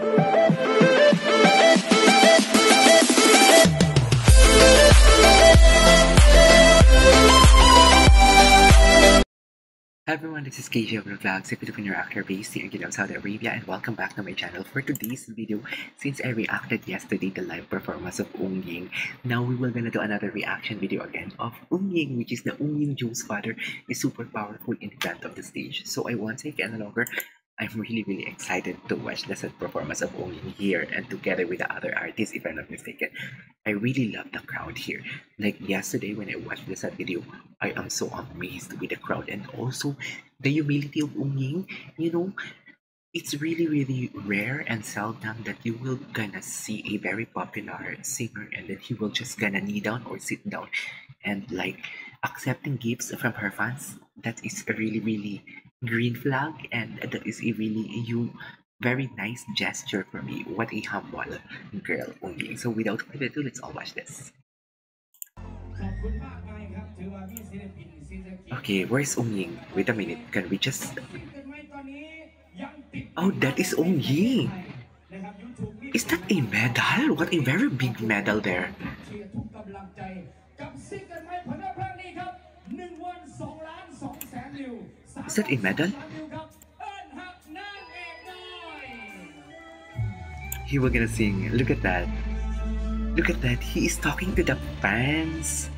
Hi everyone, this is KJ of the Vlog, Philippine reactor based here in Saudi Arabia and welcome back to my channel. For today's video, since I reacted yesterday the live performance of Ung Ying, now we will gonna do another reaction video again of Ung Ying, which is the Ung Ying Jung's father, is super powerful in front of the stage. So I won't take any longer. I'm really really excited to watch the set performance of Ung Ying here and together with the other artists if I'm not mistaken. I really love the crowd here. Like yesterday when I watched the set video, I am so amazed with the crowd and also the humility of Ying. You know, it's really really rare and seldom that you will gonna see a very popular singer and then he will just gonna kneel down or sit down and like accepting gifts from her fans. That is really really green flag and that is a really you very nice gesture for me. What a humble girl only. So without further ado let's all watch this. Okay where's Ong Ying? Wait a minute. Can we just oh that is Ong Ying. Is that a medal? What a very big medal there. Is that a medal? He was gonna sing. Look at that. Look at that. He is talking to the fans.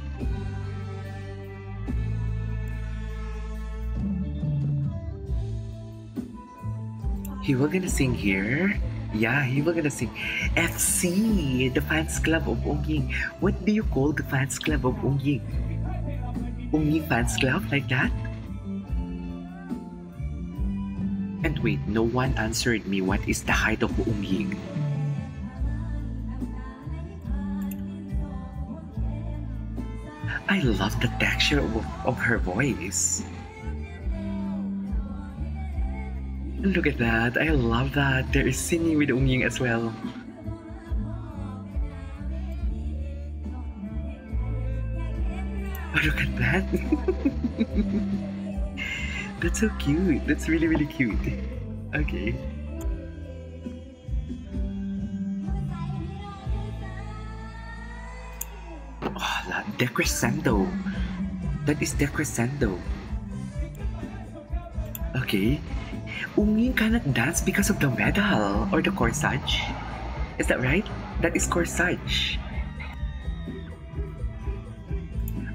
He was gonna sing here. Yeah, he was gonna sing. FC, the fans club of Ong What do you call the fans club of Ong Ying? Fans club like that? Wait, no one answered me what is the height of Ying. I love the texture of, of her voice. Look at that. I love that. There is singing with Ung Ying as well. Oh, look at that. That's so cute. That's really, really cute. Okay. Oh, la decrescendo. That is decrescendo. Okay. Ung Ying cannot dance because of the medal or the corsage. Is that right? That is corsage.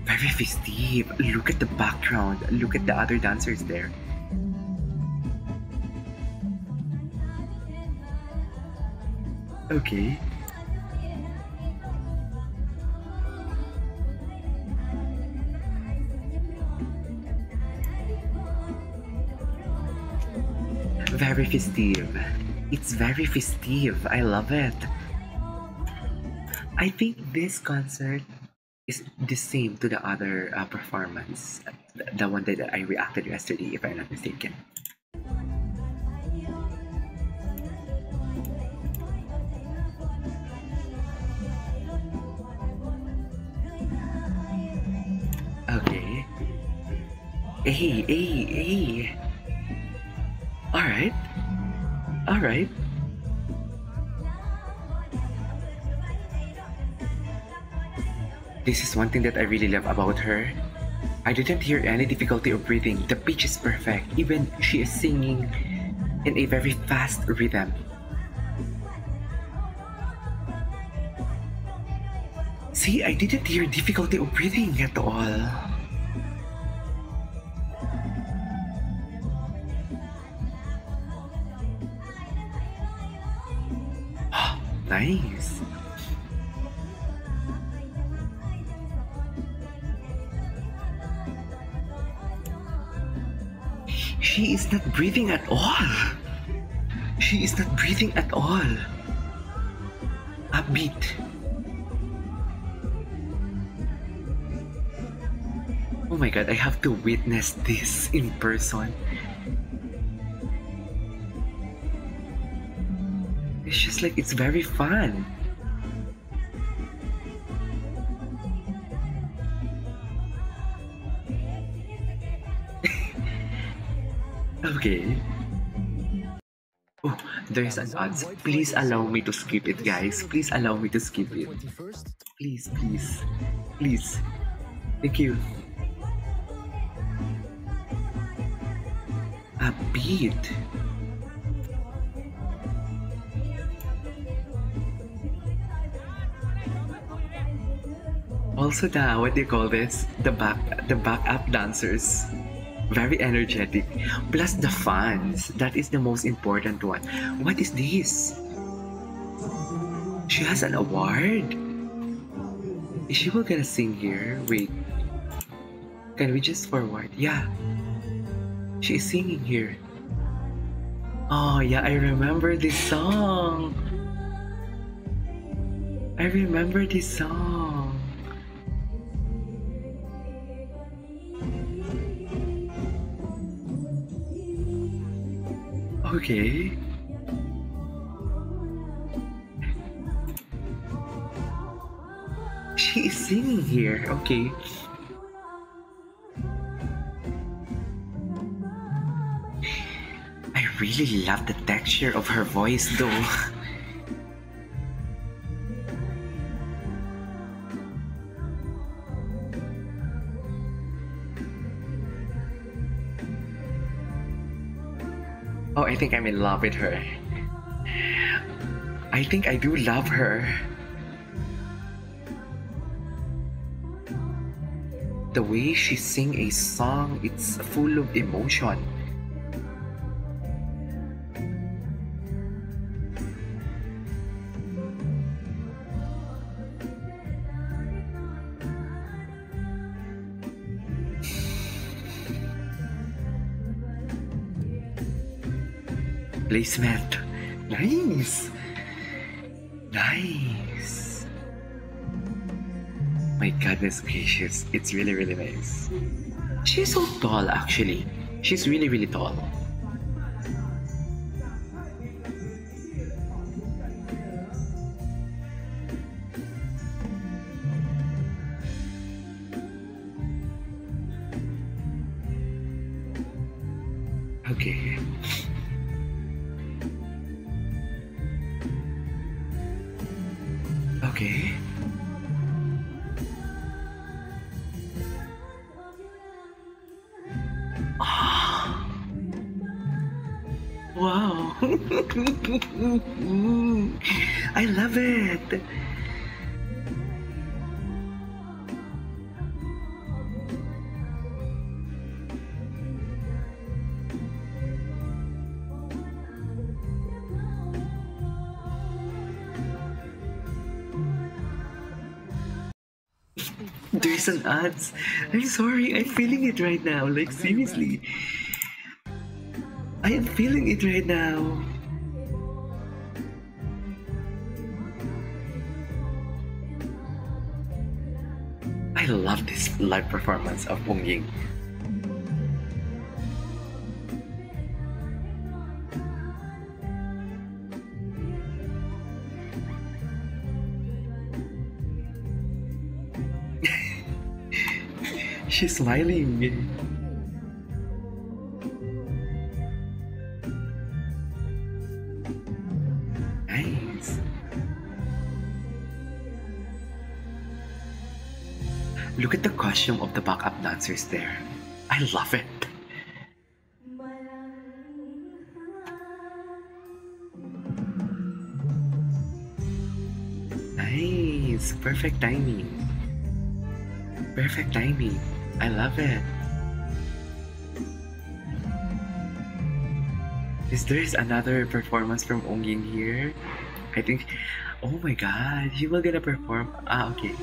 Very festive. Look at the background. Look at the other dancers there. Okay. Very festive. It's very festive. I love it. I think this concert is the same to the other uh, performance, the, one that I reacted yesterday, if I'm not mistaken. Hey, hey, hey. Alright. Alright. This is one thing that I really love about her. I didn't hear any difficulty of breathing. The pitch is perfect. Even she is singing in a very fast rhythm. See, I didn't hear difficulty of breathing at all. Nice. She is not breathing at all. She is not breathing at all. Upbeat. Oh my god, I have to witness this in person. It's like it's very fun. okay. Oh, There's an odds. Please allow me to skip it, guys. Please allow me to skip it. Please, please. Please. Thank you. A beat. Also the what do you call this? The back the backup dancers. Very energetic. Plus the fans. That is the most important one. What is this? She has an award. Is she will gonna sing here? Wait. Can we just forward? Yeah. She is singing here. Oh yeah, I remember this song. I remember this song. Okay. She's singing here. Okay. I really love the texture of her voice though. think I'm in love with her. I think I do love her. The way she sing a song, it's full of emotion. Placement. Nice. Nice. My goodness gracious. It's really, really nice. She's so tall, actually. She's really, really tall. I love it. There's an ads. I'm sorry, I'm feeling it right now. Like seriously. I am feeling it right now. I love this live performance of Bong Ying. She's smiling. Costume of the backup dancers there. I love it. Nice. Perfect timing. Perfect timing. I love it. Is there another performance from Ongying here? I think. Oh my god, he will gonna perform. Ah, okay.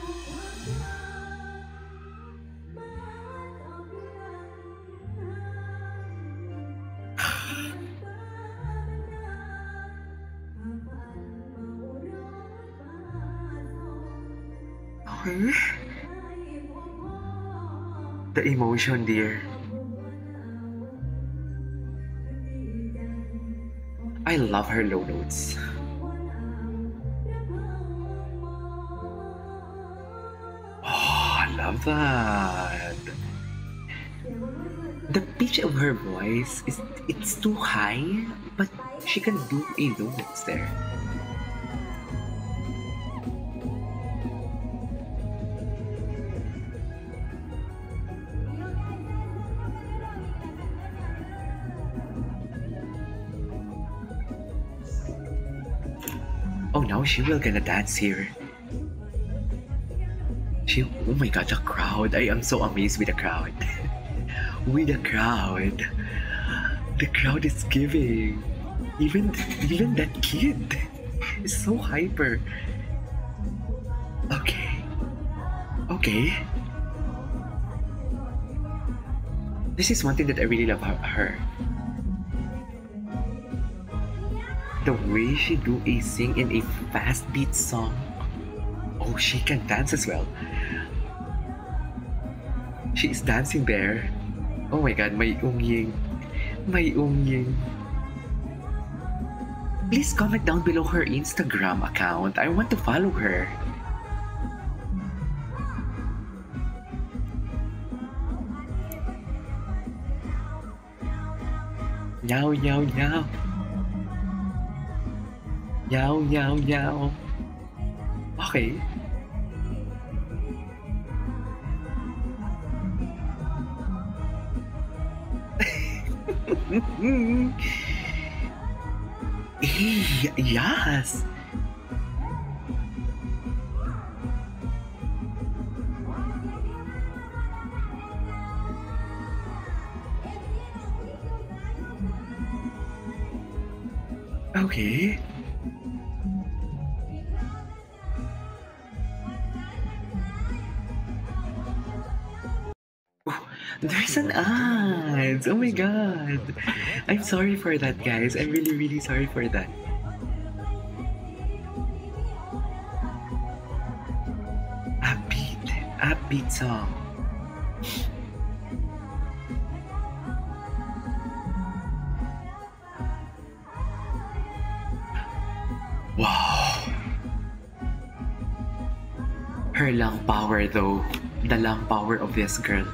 Okay. The emotion, dear. I love her low notes. Oh, I love that. the pitch of her voice is it's too high, but she can do a low notes there. She will gonna dance here. She oh my god, the crowd. I am so amazed with the crowd. with the crowd. The crowd is giving. Even even that kid is so hyper. Okay. Okay. This is one thing that I really love about her. The way she do a sing in a fast beat song. Oh, she can dance as well. She is dancing there. Oh my god, may Ungying. May Ungying. Please comment down below her Instagram account. I want to follow her. Meow, meow, meow. Meow, meow, meow. Okay. Eh, yes. Okay. There's an ad. Oh my god. I'm sorry for that, guys. I'm really, really sorry for that. Upbeat. Upbeat song. Wow. Her lung power, though. The lung power of this girl.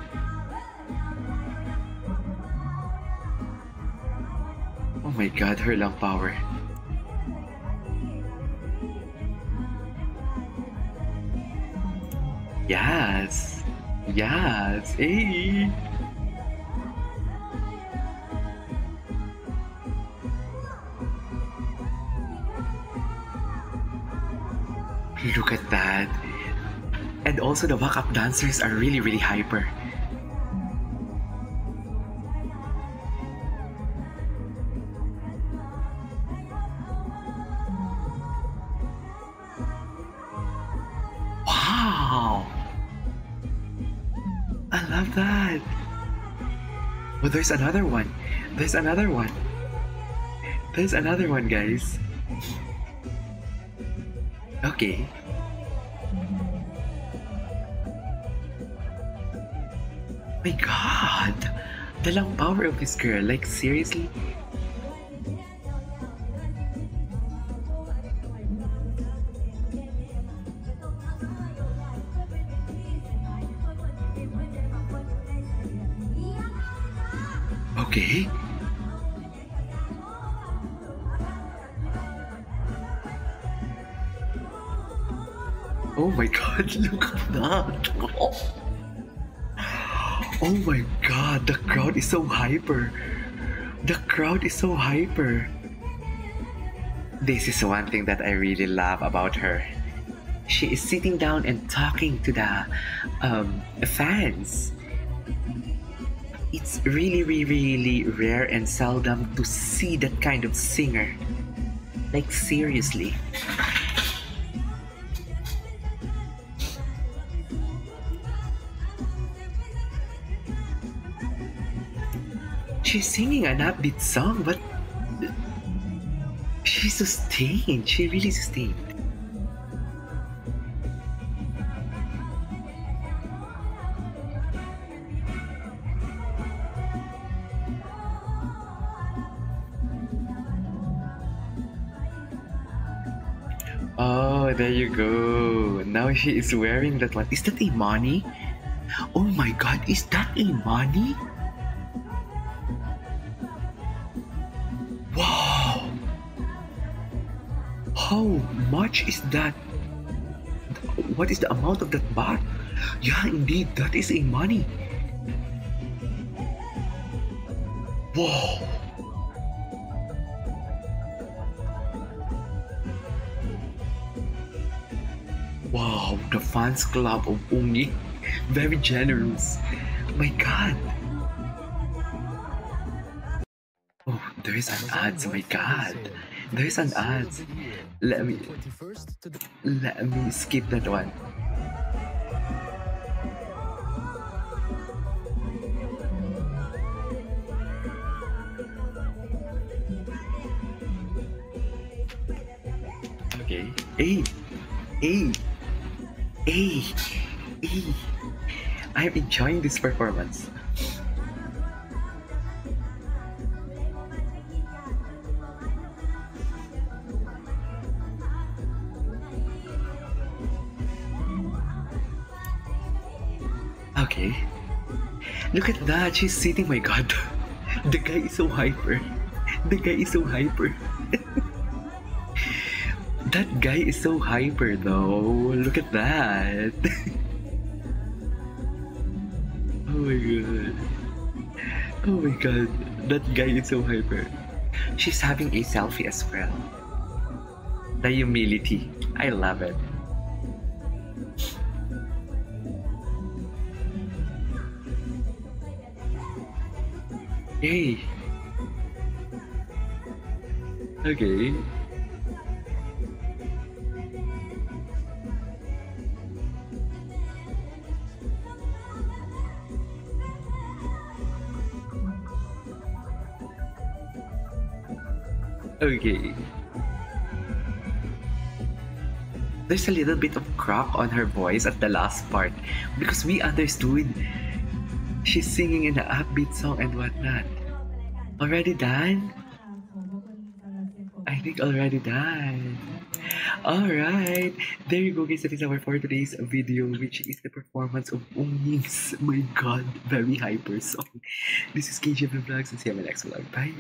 My god, her lung power. Yes. Yes. Hey. Look at that. And also the backup dancers are really, really hyper. Oh, there's another one. There's another one. There's another one, guys. Okay. My god! The long power of this girl. Like, seriously? Oh my god, the crowd is so hyper. The crowd is so hyper. This is one thing that I really love about her. She is sitting down and talking to the um, fans. It's really, really, really rare and seldom to see that kind of singer. Like, seriously. She's singing an upbeat song, but she sustained. She really sustained. Oh, there you go. Now she is wearing that one. Is that a money? Oh my god, is that a money? How much is that? What is the amount of that baht? Yeah, indeed, that is a money. Whoa. Wow, the fans club of Ungi. Very generous. My god. Oh, there is an ads. My god. There is an ads. Let me let me skip that one. Okay. Hey, hey, hey, hey. I'm enjoying this performance. Okay. Look at that. She's sitting. My god. The guy is so hyper. The guy is so hyper. that guy is so hyper though. Look at that. oh my god. Oh my god. That guy is so hyper. She's having a selfie as well. The humility. I love it. Hey. Okay. Okay. There's a little bit of crack on her voice at the last part because we understood she's singing in an upbeat song and whatnot. Already done? I think already done. Alright, there you go guys, that is our for today's video which is the performance of Ung's, my god, very hyper song. This is KGF Vlogs and see you in my next vlog. Bye!